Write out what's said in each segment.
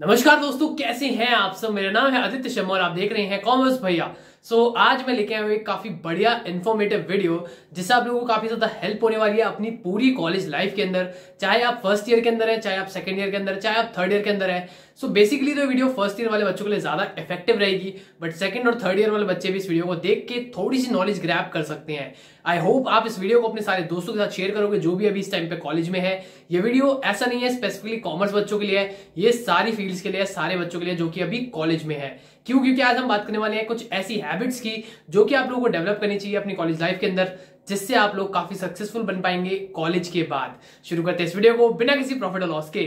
नमस्कार दोस्तों, कैसे हैं आप सब? मेरा नाम है आदित्य शर्मा और आप देख रहे हैं कॉमर्स भैया। सो so, आज मैं लेके आया हूँ एक काफ़ी बढ़िया इन्फॉर्मेटिव वीडियो जिससे आप लोगों को काफ़ी ज़्यादा हेल्प होने वाली है अपनी पूरी कॉलेज लाइफ के अंदर। चाहे आप फ़र्स्ट ईयर के अंदर है चाहे आप सेकंड ईयर के अंदर चाहे आप थर्ड ईयर के अंदर है। सो so, बेसिकली तो वीडियो फ़र्स्ट ईयर वाले बच्चों के लिए ज़्यादा इफ़ेक्टिव रहेगी बट सेकंड और थर्ड ईयर वाले बच्चे भी इस वीडियो को देख के थोड़ी सी नॉलेज ग्रैप कर सकते हैं। आई होप आप इस वीडियो को अपने सारे दोस्तों के साथ शेयर करोगे जो भी अभी इस टाइम पे कॉलेज में है। ये वीडियो ऐसा नहीं है स्पेसिफिकली कॉमर्स बच्चों के लिए है ये सारी फील्ड्स के लिए सारे बच्चों के लिए जो कि अभी कॉलेज में है। क्यों? क्योंकि आज हम बात करने वाले हैं कुछ ऐसी हैबिट्स की जो कि आप लोगों को डेवलप करनी चाहिए अपनी कॉलेज लाइफ के अंदर, जिससे आप लोग काफ़ी सक्सेसफुल बन पाएँगे कॉलेज के बाद। शुरू करते हैं इस वीडियो को बिना किसी प्रॉफिट और लॉस के।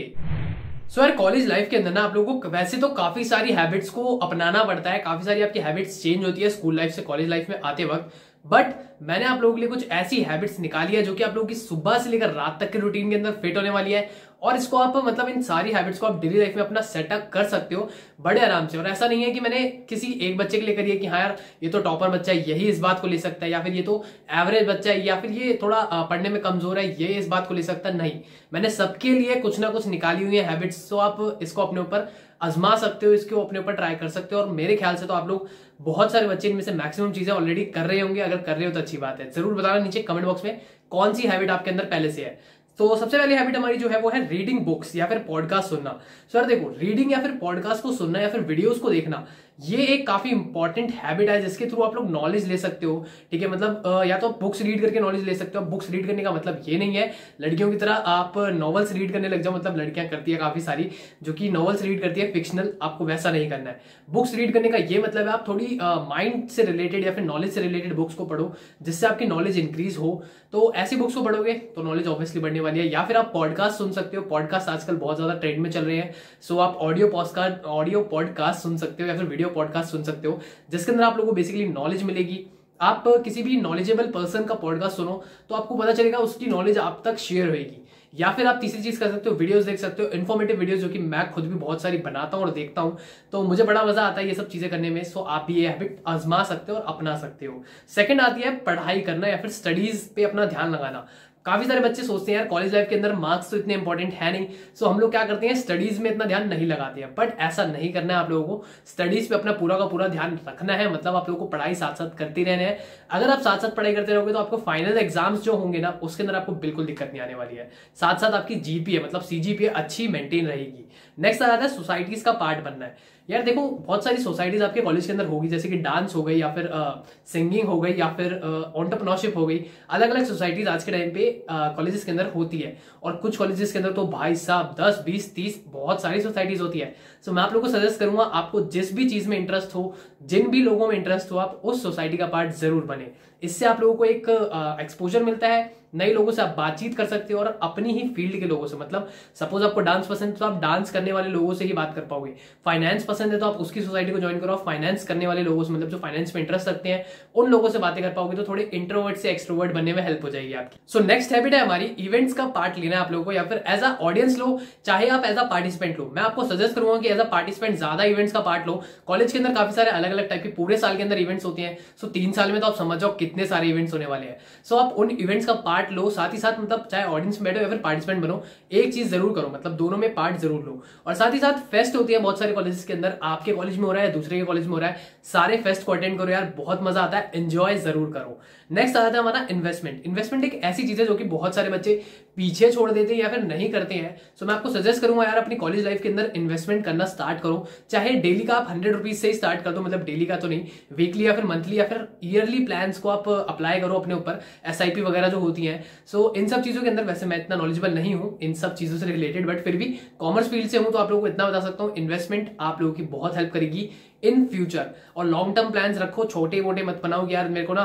सो यार कॉलेज लाइफ के अंदर ना आप लोगों को वैसे तो काफ़ी सारी हैबिट्स को अपनाना पड़ता है, काफ़ी सारी आपकी हैबिट्स चेंज होती है स्कूल लाइफ से कॉलेज लाइफ में आते वक्त। बट मैंने आप लोगों के लिए कुछ ऐसी हैबिट्स निकाली है जो कि आप लोगों की सुबह से लेकर रात तक के रूटीन के अंदर फिट होने वाली है। और इसको आप मतलब इन सारी हैबिट्स को आप डेली लाइफ में अपना सेटअप कर सकते हो, बड़े आराम से। और ऐसा नहीं है कि मैंने किसी एक बच्चे के लिए करी है कि हाँ यार, ये तो टॉपर बच्चा है, यही इस बात को ले सकता है, या फिर ये तो एवरेज बच्चा है, या फिर ये थोड़ा पढ़ने में कमज़ोर है, ये इस बात को ले सकता नहीं, मैंने सबके लिए कुछ ना कुछ निकाली हुई है हैबिट्स तो आप इसको अपने ऊपर आजमा सकते हो, इसको अपने ऊपर ट्राई कर सकते हो और मेरे ख्याल से तो आप लोग बहुत सारे बच्चे इनमें से मैक्सिमम चीज़ें ऑलरेडी कर रहे होंगे, अगर कर रहे हो तो अच्छी बात है। ज़रूर बताना नीचे कमेंट बॉक्स में कौन सी हैबिट आपके अंदर पहले से है। तो सबसे पहली हैबिट हमारी जो है वो है रीडिंग बुक्स या फिर पॉडकास्ट सुनना। सर देखो रीडिंग या फिर पॉडकास्ट को सुनना या फिर वीडियोस को देखना ये एक काफ़ी इंपॉर्टेंट हैबिट है जिसके थ्रू आप लोग नॉलेज ले सकते हो। ठीक है मतलब या तो बुक्स रीड करके नॉलेज ले सकते हो। बुक्स रीड करने का मतलब ये नहीं है। लड़कियों की तरह आप नॉवल्स रीड करने लग जाओ मतलब लड़कियाँ करती है काफ़ी सारी, जो कि नॉवल्स रीड करती है फिक्शनल आपको वैसा नहीं करना है। बुक्स रीड करने का ये मतलब है, आप थोड़ी माइंड से रिलेटेड या फिर नॉलेज से रिलेटेड बुक्स को पढ़ो, जिससे आपकी नॉलेज इंक्रीज हो। तो ऐसी बुक्स को पढ़ोगे तो नॉलेज ऑब्वियसली बढ़ने वाली है। या फिर आप पॉडकास्ट सुन सकते हो। पॉडकास्ट आजकल बहुत ज़्यादा ट्रेंड में चल रहे हैं। सो आप ऑडियो पॉडकास्ट ऑडियो पॉडकास्ट सुन सकते हो या फिर वीडियो पॉडकास्ट सुन सकते हो, जिसके अंदर आप लोगों को बेसिकली नॉलेज मिलेगी। आप किसी भी नॉलेजेबल पर्सन का पॉडकास्ट सुनो तो आपको पता चलेगा उसकी नॉलेज आप तक शेयर होगी या फिर आप तीसरी चीज़ कर सकते हो वीडियोस देख सकते हो इन्फॉर्मेटिव वीडियोस जो कि मैं खुद भी बहुत सारी बनाता हूँ और देखता हूँ। तो मुझे बड़ा मज़ा आता है ये सब चीज़ें करने में सो आप भी ये हैबिट आजमा सकते हो और अपना सकते हो। सेकंड आती है पढ़ाई करना या फिर स्टडीज़ पे अपना ध्यान लगाना। काफ़ी सारे बच्चे सोचते हैं, यार कॉलेज लाइफ के अंदर मार्क्स तो इतने इंपॉर्टेंट है नहीं. सो हम लोग क्या करते हैं स्टडीज़ में इतना ध्यान नहीं लगाते हैं। बट ऐसा नहीं करना है आप लोगों को। स्टडीज़ पे अपना पूरा का पूरा ध्यान रखना है। मतलब आप लोगों को पढ़ाई साथ साथ करते रहना है। अगर आप साथ साथ पढ़ाई करते रहोगे तो आपको फाइनल एग्ज़ाम्स जो होंगे ना, उसके अंदर आपको बिल्कुल दिक्कत नहीं आने वाली है। साथ साथ आपकी जीपीए मतलब सीजीपीए अच्छी मेंटेन रहेगी। नेक्स्ट आ जाता है सोसाइटीज का पार्ट बनना है। यार देखो, बहुत सारी सोसाइटीज आपके कॉलेज के अंदर होगी, जैसे कि डांस हो गई या फिर सिंगिंग हो गई या फिर ऑन्टरप्रनोरशिप हो गई। अलग अलग सोसाइटीज आज के टाइम पे कॉलेजेस के अंदर होती है। और कुछ कॉलेजेस के अंदर तो भाई साहब, दस, बीस, तीस बहुत सारी सोसाइटीज होती है। सो मैं आप लोगों को सजेस्ट करूँगा, आपको जिस भी चीज़ में इंटरेस्ट हो, जिन भी लोगों में इंटरेस्ट हो, आप उस सोसाइटी का पार्ट ज़रूर बने। इससे आप लोगों को एक एक्सपोजर मिलता है। नए लोगों से आप बातचीत कर सकते हो और अपनी ही फ़ील्ड के लोगों से मतलब सपोज़ आपको डांस पसंद है तो आप डांस करने वाले लोगों से ही बात कर पाओगे। फाइनेंस पसंद है तो आप उसकी सोसाइटी को ज्वाइन करो फाइनेंस करने वाले लोगों से मतलब जो फाइनेंस में इंटरेस्ट रखते हैं, उन लोगों से बातें कर पाओगे तो थोड़े इंट्रोवर्ट से एक्सट्रोवर्ट बनने में हेल्प हो जाएगी आपकी। सो नेक्स्ट हैबिट है हमारी इवेंट्स का पार्ट लेना है आप लोगों को, या फिर एज अ ऑडियंस लो, चाहे आप एज अ पार्टिसिपेंट लो। मैं आपको सजेस्ट करूँगा कि एज अ पार्टिसिपेंट ज़्यादा इवेंट्स का पार्ट लो। कॉलेज के अंदर काफ़ी सारे अलग अलग टाइप के पूरे साल के अंदर इवेंट्स होते हैं। सो तीन साल में तो आप समझ जाओ कितने सारे इवेंट्स होने वाले हैं। सो आप उन इवेंट्स का पार्ट लो, साथ ही साथ मतलब चाहे ऑडियंस में बैठो या फिर पार्टिसिपेंट बनो, एक चीज़ ज़रूर करो मतलब दोनों में पार्ट ज़रूर लो। और साथ ही साथ फेस्ट होती है बहुत सारे कॉलेजेस के अंदर, आपके कॉलेज में हो रहा है, दूसरे के कॉलेज में हो रहा है, सारे फेस्ट को अटेंड करो यार, बहुत मज़ा आता है एंजॉय ज़रूर करो। नेक्स्ट आता है हमारा इन्वेस्टमेंट इन्वेस्टमेंट एक ऐसी चीज़ है जो कि बहुत सारे बच्चे पीछे छोड़ देते हैं या फिर नहीं करते हैं। सो मैं आपको सजेस्ट करूँगा यार, अपनी कॉलेज लाइफ के अंदर इन्वेस्टमेंट करना स्टार्ट करो। चाहे डेली का आप हंड्रेड रुपीज़ से ही स्टार्ट कर दो मतलब डेली का तो नहीं वीकली या फिर मंथली या फिर ईयरली प्लान को आप अप्लाई करो अपने ऊपर। एस वगैरह जो होती है सो so, इन सब चीज़ों के अंदर वैसे मैं इतना नॉलेजेबल नहीं हूँ इन सब चीज़ों से रिलेटेड बट फिर भी कॉमर्स फ़ील्ड से हूँ तो आप लोगों को इतना बता सकता हूँ इन्वेस्टमेंट आप लोगों की बहुत हेल्प करेगी इन फ्यूचर और लॉन्ग टर्म प्लान रखो छोटे मोटे मत बनाओ यार मेरे को ना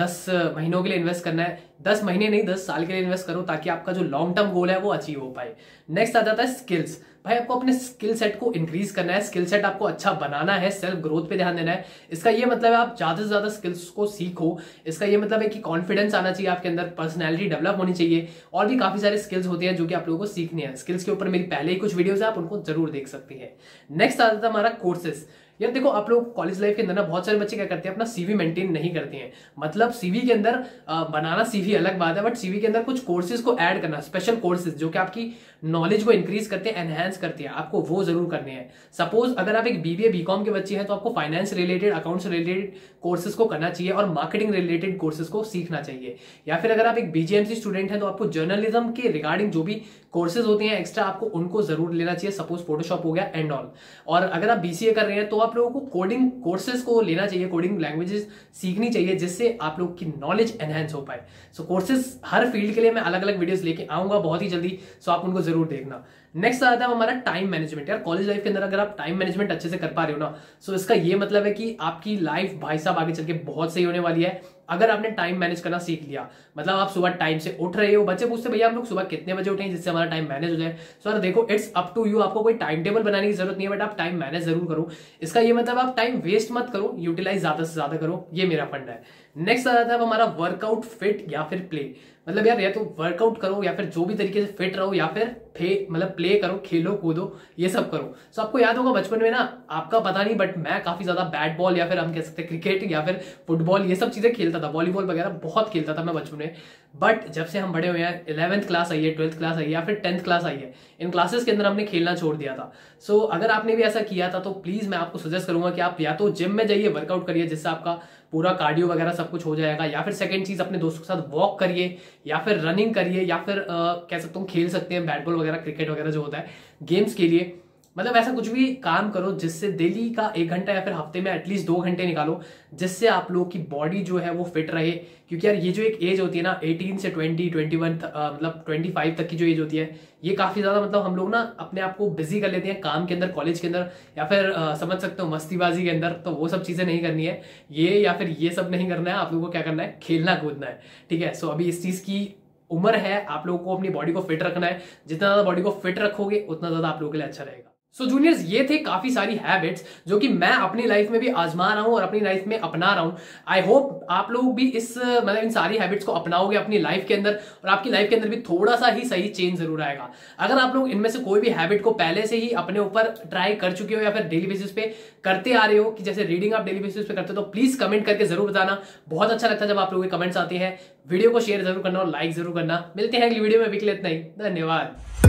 दस महीनों के लिए इन्वेस्ट करना है। दस महीने नहीं दस साल के लिए इन्वेस्ट करो ताकि आपका जो लॉन्ग टर्म गोल है वो अचीव हो पाए। नेक्स्ट आ जाता है स्किल्स भाई, आपको अपने स्किल सेट को इंक्रीज करना है स्किल सेट आपको अच्छा बनाना है सेल्फ ग्रोथ पे ध्यान देना है। इसका ये मतलब है, आप ज़्यादा से ज़्यादा स्किल्स को सीखो। इसका ये मतलब है कि कॉन्फिडेंस आना चाहिए आपके अंदर पर्सनैलिटी डेवलप होनी चाहिए। और भी काफ़ी सारे स्किल्स होते हैं जो कि आप लोगों को सीखने हैं। स्किल्स के ऊपर मेरी पहले ही कुछ वीडियोज़ है, आप उनको ज़रूर देख सकती है। नेक्स्ट आता था हमारा कोर्सेस यार देखो, आप लोग कॉलेज लाइफ के अंदर ना बहुत सारे बच्चे क्या करते हैं, अपना सीवी मेंटेन नहीं करते हैं। मतलब सीवी के अंदर बनाना सीवी अलग बात है बट सीवी के अंदर कुछ कोर्सेज को ऐड करना स्पेशल कोर्सेज जो कि आपकी नॉलेज को इंक्रीज करते हैं एनहेंस करते हैं, आपको वो ज़रूर करने हैं। सपोज़ अगर आप एक बीबीए बीकॉम के बच्चे हैं तो आपको finance related accounts related courses को करना चाहिए और मार्केटिंग रिलेटेड कोर्सेज को सीखना चाहिए। या फिर अगर आप एक बीजेएमसी स्टूडेंट हैं तो आपको जर्नलिज्म के रिगार्डिंग जो भी कोर्सेज होते हैं एक्स्ट्रा आपको उनको ज़रूर लेना चाहिए। सपोज़ फोटोशॉप हो गया एंड ऑल और अगर आप बीसीए कर रहे हैं तो आप लोगों को कोडिंग कोर्सेज को लेना चाहिए कोडिंग लैंग्वेजेस सीखनी चाहिए, जिससे आप लोग की नॉलेज एनहेंस हो पाए। सो कोर्सेज हर फ़ील्ड के लिए मैं अलग अलग वीडियोस लेके आऊँगा बहुत ही जल्दी सो आप उनको ज़रूर देखना। नेक्स्ट आता है हमारा टाइम मैनेजमेंट यार कॉलेज लाइफ के अंदर अगर आप टाइम मैनेजमेंट अच्छे से कर पा रहे हो ना सो इसका ये मतलब है कि आपकी लाइफ भाई साहब आगे चल के बहुत सही होने वाली है। अगर आपने टाइम मैनेज करना सीख लिया मतलब आप सुबह टाइम से उठ रहे हो, बच्चे पूछते भैया हम लोग सुबह कितने बजे उठे जिससे हमारा टाइम मैनेज हो जाए? सर देखो इट्स अप टू यू आपको कोई टाइम टेबल बनाने की ज़रूरत नहीं है बट आप टाइम मैनेज ज़रूर करो। इसका ये मतलब आप टाइम वेस्ट मत करो यूटिलाइज ज़्यादा से ज़्यादा करो, ये मेरा फंड है। नेक्स्ट आ जाता है हमारा वर्कआउट फिट या फिर प्ले मतलब यार, या तो वर्कआउट करो या फिर जो भी तरीके से फिट रहो या फिर फे मतलब प्ले करो, खेलो, कूदो, ये सब करो. सो आपको याद होगा बचपन में ना, आपका पता नहीं बट मैं काफ़ी ज़्यादा बैट बॉल या फिर हम कह सकते क्रिकेट या फिर फुटबॉल ये सब चीज़ें खेलता था. वॉलीबॉल वगैरह बहुत खेलता था मैं बचपन में. बट जब से हम बड़े हुए हैं इलेवंथ क्लास आई है ट्वेल्थ क्लास आई है या फिर टेंथ क्लास आई है, इन क्लासेस के अंदर हमने खेलना छोड़ दिया था. सो अगर आपने भी ऐसा किया था तो प्लीज़ मैं आपको सजेस्ट करूँगा कि आप या तो जिम में जाइए वर्कआउट करिए, जिससे आपका पूरा कार्डियो वगैरह सब कुछ हो जाएगा या फिर सेकेंड चीज़ अपने दोस्तों के साथ वॉक करिए या फिर रनिंग करिए या फिर आ, कह सकते हो खेल सकते हैं बैट बॉल वगैरह क्रिकेट वगैरह जो होता है गेम्स के लिए मतलब ऐसा कुछ भी काम करो जिससे डेली का एक घंटा या फिर हफ़्ते में एटलीस्ट दो घंटे निकालो जिससे आप लोग की बॉडी जो है वो फिट रहे। क्योंकि यार ये जो एक एज होती है ना 18 से 20 21 मतलब 25 तक की जो एज होती है ये काफ़ी ज़्यादा मतलब हम लोग ना अपने आप को बिज़ी कर लेते हैं काम के अंदर कॉलेज के अंदर या फिर आ, समझ सकते हो मस्तीबाजी के अंदर तो वो सब चीज़ें नहीं करनी है। ये या फिर ये सब नहीं करना है आप लोगों को क्या करना है? खेलना कूदना है ठीक है? सो अभी इस चीज़ की उम्र है आप लोगों को अपनी बॉडी को फिट रखना है। जितना ज़्यादा बॉडी को फिट रखोगे उतना ज़्यादा आप लोगों के लिए अच्छा रहेगा। सो so, जूनियर्स ये थे काफ़ी सारी हैबिट्स जो कि मैं अपनी लाइफ में भी आजमा रहा हूँ और अपनी लाइफ में अपना रहा हूँ। आई होप आप लोग भी इस मतलब इन सारी हैबिट्स को अपनाओगे अपनी लाइफ के अंदर और आपकी लाइफ के अंदर भी थोड़ा सा ही सही चेंज ज़रूर आएगा। अगर आप लोग इनमें से कोई भी हैबिट को पहले से ही अपने ऊपर ट्राई कर चुके हो या फिर डेली बेसिस पे करते आ रहे हो कि जैसे रीडिंग आप डेली बेसिस पे करते हो तो प्लीज़ कमेंट करके ज़रूर बताना। बहुत अच्छा लगता है जब आप लोगों के कमेंट्स आते हैं। वीडियो को शेयर ज़रूर करना और लाइक ज़रूर करना। मिलते हैं अगली वीडियो में भी इतना ही। धन्यवाद।